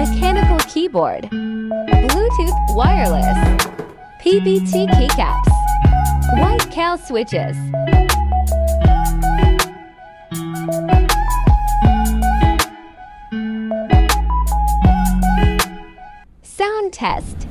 Mechanical keyboard. Bluetooth wireless. PBT keycaps. White cow switches. Sound test.